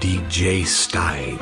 DJ Stein.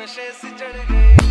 नशे से चढ़ गई